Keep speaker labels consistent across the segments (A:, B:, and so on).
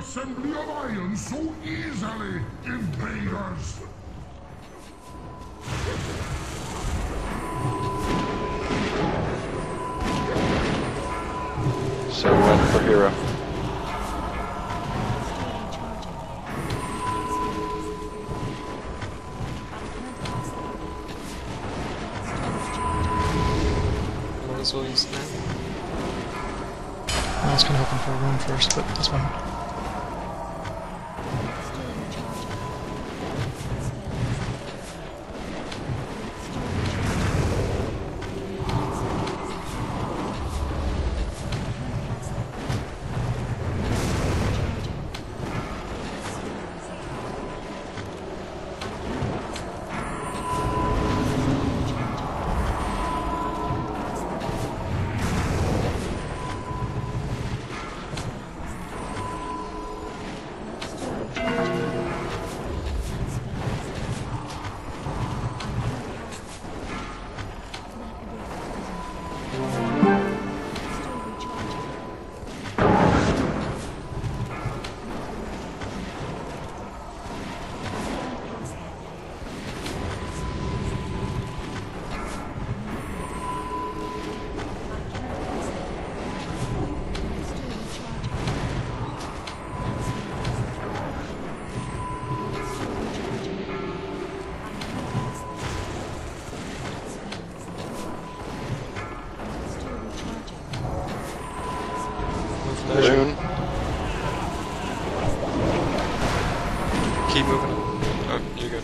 A: assembly of iron so easily, invaders!
B: So we went for hero.
C: What is Williams now?
D: I was kind of hoping for a room first, but that's fine.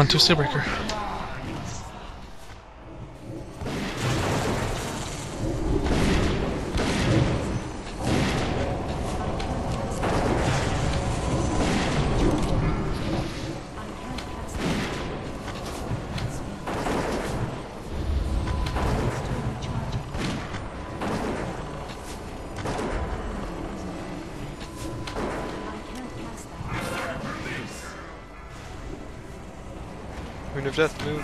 A: hasten
D: On to Steelbreaker.
C: Of Death, move.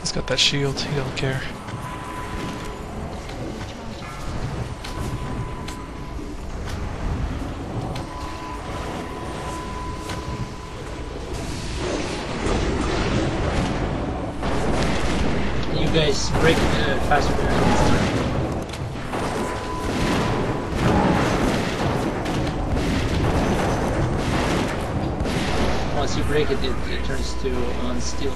D: He's got that shield, he don't care.
E: You guys break uh, faster break it, it, it turns to on steel.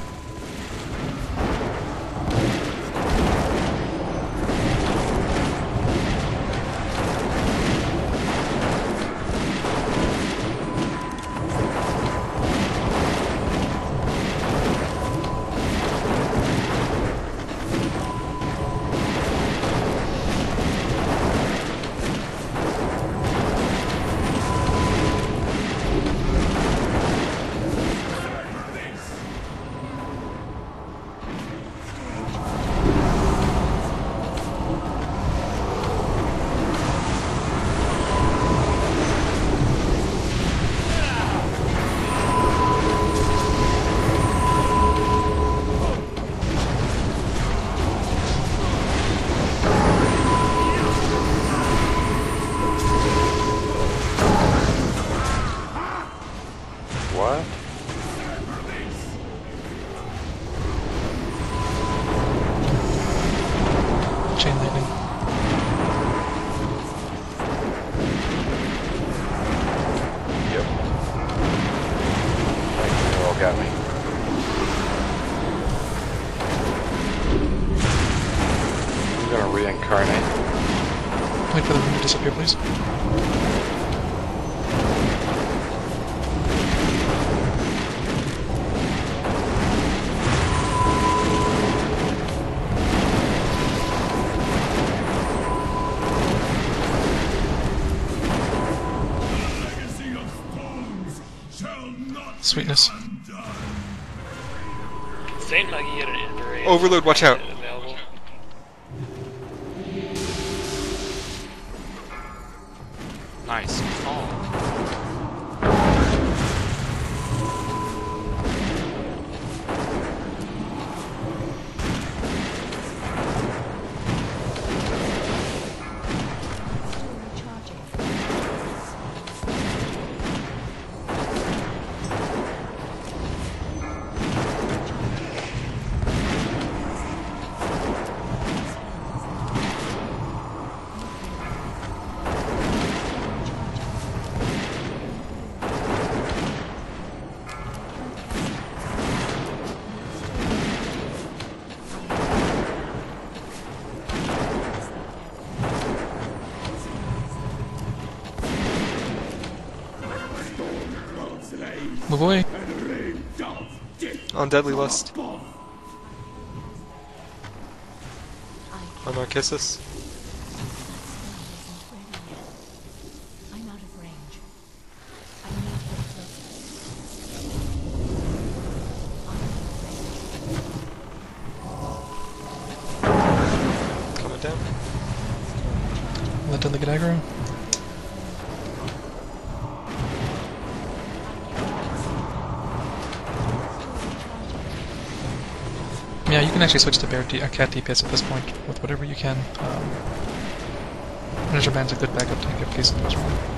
B: incarnate.
D: Wait for the room to disappear, please. Sweetness.
C: Overload, watch out.
F: Nice.
D: Move away.
C: On Deadly Lust. On Narcissus.
G: I'm out of range. I need to get closer.
C: Coming down.
D: Let Dudley get aggro. Yeah, you can actually switch to bear D- uh, cat DPS at this point with whatever you can. Um, Measure Band's a good backup tank if case goes wrong.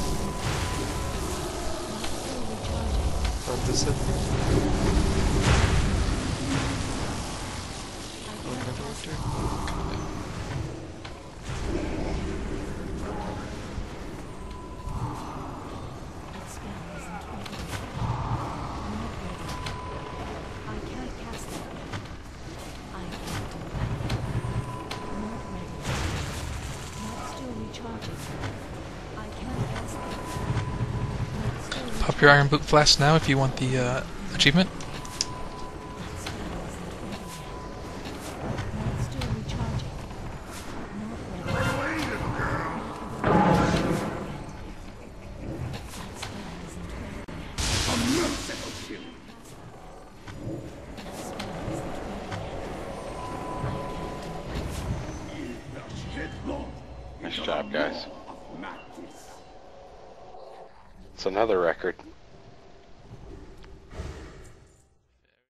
C: On Dissip. On Neverwinter.
D: Your Iron Boot Flask now if you want the uh, achievement.
B: Nice job, guys. It's another record.